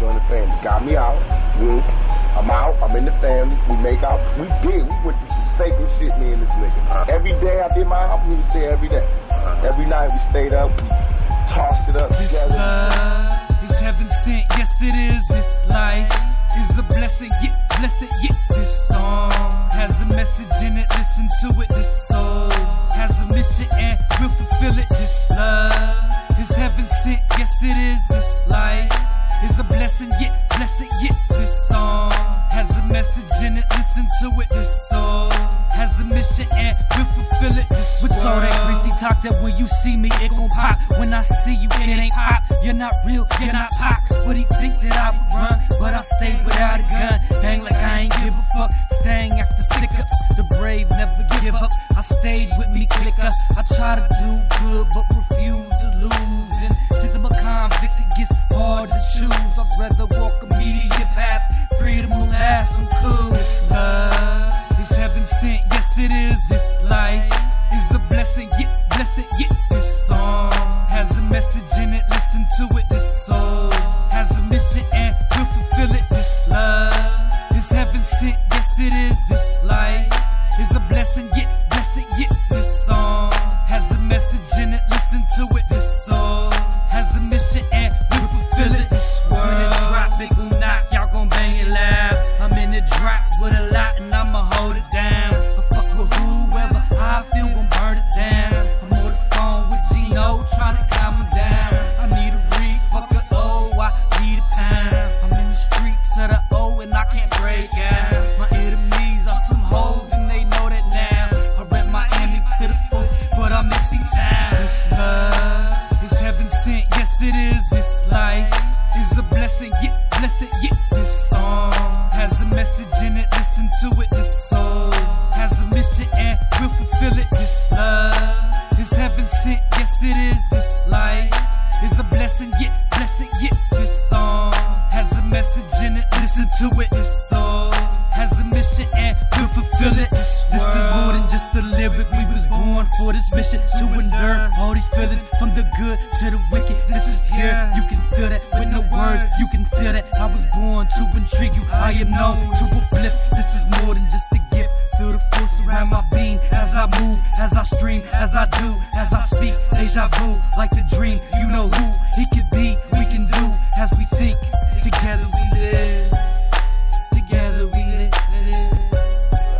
join the family. Got me out. Woo. I'm out. I'm in the family. We make out. We did. We went through some sacred shit, me and this nigga. Uh-huh. Every day I did my album, we was there every day. Uh-huh. Every night we stayed up. We tossed it up This together. love is heaven sent, yes it is. This life is a blessing, yeah, blessing, yeah. This song has a message in it, listen to it. This soul has a mission and we'll fulfill it. This love is heaven sent, yes it is. This life is a blessing, yeah, blessing, yeah. This song has a message in it, listen to it. This soul has a mission and we'll fulfill it. This With all that greasy talk that when you see me, it gon' pop. When I see you, it ain't pop. You're not real, you're not pop. What he think that I would run? But I stayed without a gun. Hang like I ain't give a fuck. Staying after stick ups. The brave never give up. I stayed with me, clicker. I try to do good, but we'll fulfill it. This love is heaven sent, yes it is. This life is a blessing, yeah, blessing, yeah. This song has a message in it, listen to it. This soul has a mission and we'll fulfill it. This is more than just a lyric. We was born for this mission to endure all these feelings from the good to the wicked. This is pure. You can feel that with no word. You can feel that I was born to intrigue you. I am known to uplift. This is more than just a I move, as I stream, as I do, as I speak. Deja vu, like the dream. You know who he could be. We can do as we think. Together we live. Together we live.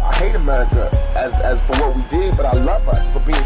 I hate America as as for what we did, but I love us for being